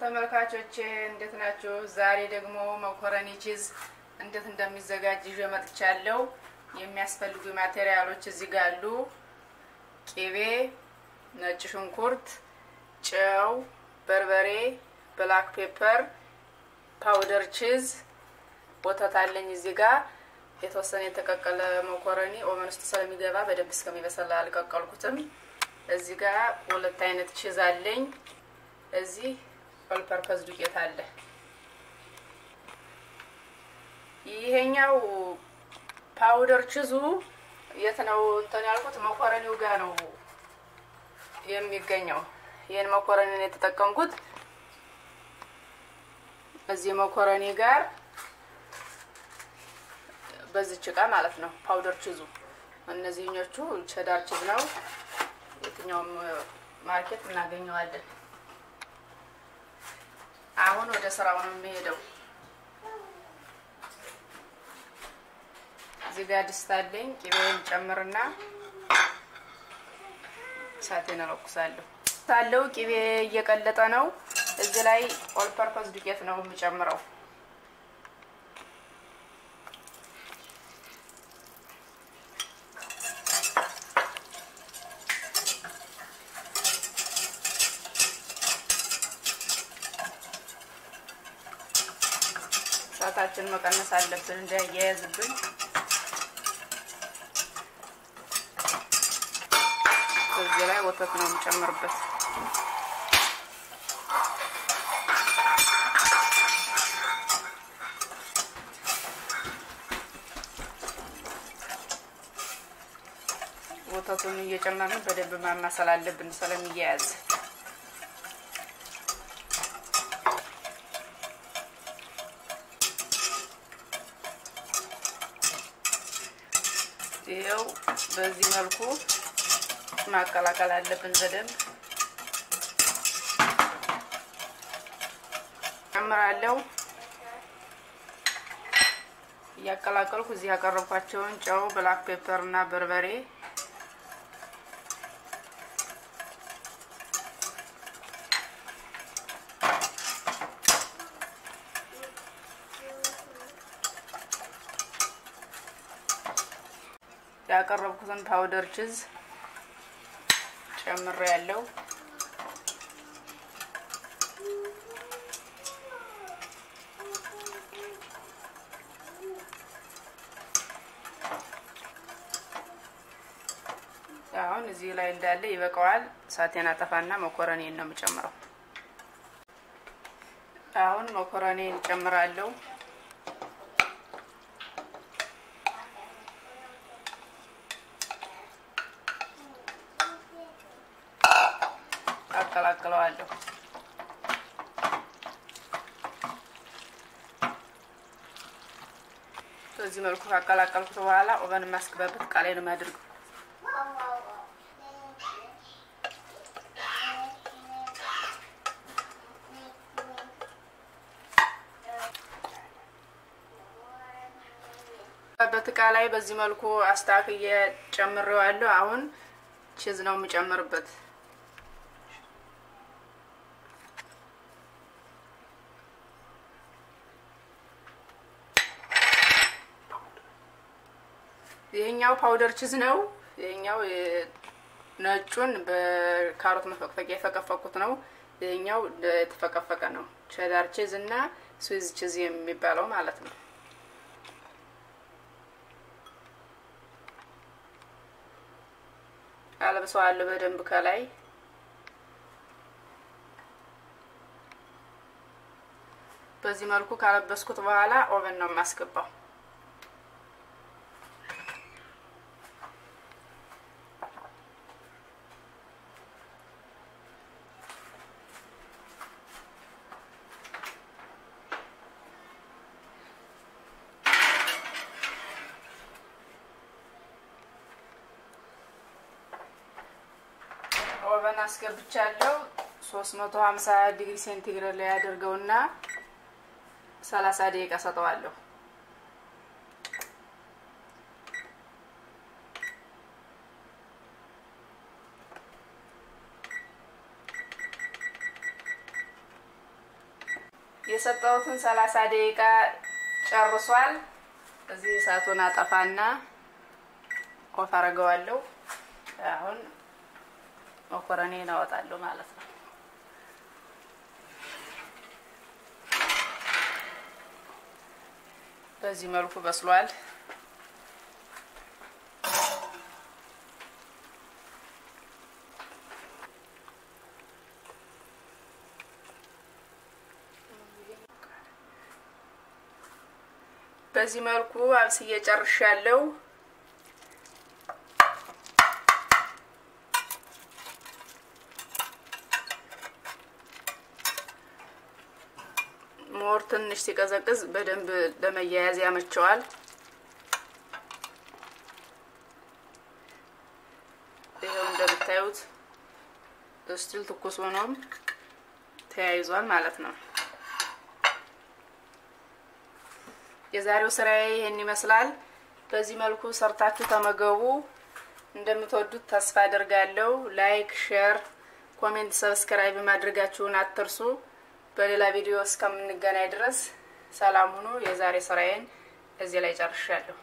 ተመልካቾቼ እንዴት ናችሁ? ዛሬ ደግሞ መኮረኒ cheese እንዴት እንደሚዘጋጅ ይዤ መጥቻለሁ። የሚያስፈልጉ ማቴሪያሎች እዚህ ጋር አሉ። ቂቤ፣ ነጭ ሽንኩርት፣ ጨው፣ በርበሬ፣ black pepper፣ powder cheese፣ ወተት አለኝ እዚህ ጋር የተወሰነ የተቀቀለ መኮረኒ oven ውስጥ ስለሚገባ በደንብ እስከሚበሰል አልቀቀልኩትም። እዚህ ጋር ሁለት አይነት cheese አለኝ። እዚህ all purpose ዱቄት አለ። ይሄኛው powder cheese ኡ የት ነው እንትን ያልኩት መኮረኒው ጋር ነው የሚገኘው። ይህን መኮረኒ ነው የተጠቀምኩት እዚህ መኮረኒ ጋር በዚች እቃ ማለት ነው። powder cheese ኡ እነዚህኞቹ cheddar cheese ነው። የትኛውም market እናገኘዋለን። አሁን ወደ ስራው ነው የሚሄደው። እዚህ ጋር ድስት አለኝ። ቂቤውን ጨምርና እሳቴን እለኩሳለሁ። ሳለው ቂቤ እየቀለጠ ነው። እዚህ ላይ all purpose ዱቄት ነው የምጨምረው። እሳታችን መቀነስ አለብን እንዳያያዝብን። በዚህ ላይ ወተት ነው የምጨምርበት። ወተቱን እየጨመርን በደንብ ማማሰል አለብን ስለሚያያዝ ይኸው በዚህ መልኩ ማቀላቀል አለብን በደንብ ጨምራለሁ። እያቀላቀልኩ እዚህ ያቀረብኳቸውን ጨው፣ black pepper እና በርበሬ ያቀረብኩትን powder cheese ጨምሬያለሁ አሁን እዚህ ላይ እንዳለ ይበቃዋል። እሳቴን አጠፋና መኮረኔን ነው የምጨምረው። አሁን መኮረኔን ጨምራለሁ። አቀላቅለዋለሁ። በዚህ መልኩ ካቀላቀልኩት በኋላ ኦቨን የማስገባበት እቃ ላይ ነው የማደርገው። በት እቃ ላይ በዚህ መልኩ አስተካክዬ ጨምሬዋለሁ። አሁን cheese ነው የምጨምርበት። ይሄኛው powder cheese ነው። ይሄኛው ነጩን በካሮት መፈቅፈቂያ የፈቀፈቅኩት ነው። ይሄኛው የተፈቀፈቀ ነው። cheddar cheese እና Swiss cheese የሚባለው ማለት ነው። አለብሰዋለሁ በደንብ ከላይ በዚህ መልኩ ካለበስኩት በኋላ ኦቨን ነው የማስገባው። oven አስገብቻለሁ። 350 ዲግሪ ሴንቲግሬድ ላይ አድርገውና 30 ደቂቃ ሰጠዋለሁ። የሰጠሁትን ሰላሳ ደቂቃ ጨርሷል። እዚህ እሳቱን አጠፋና ኮፍ አረገዋለሁ። አሁን መኮረኔን አወጣለሁ ማለት ነው። በዚህ መልኩ በስሏል። በዚህ መልኩ አብስዬ ጨርሻለሁ። more ትንሽ ሲቀዘቅዝ በደንብ ለመያያዝ ያመቸዋል። ይኸው እንደምታዩት still ትኩስ ሆኖም ተያይዟል ማለት ነው። የዛሬው ስራዬ ይሄን ይመስላል። በዚህ መልኩ ሰርታችሁ ተመገቡ። እንደምትወዱት ተስፋ አድርጋለሁ። like፣ share፣ comment፣ subscribe ማድረጋችሁን አትርሱ። በሌላ ቪዲዮ እስከምንገናኝ ድረስ ሰላም ሁኑ። የዛሬ ስራዬን እዚህ ላይ ጨርሻለሁ።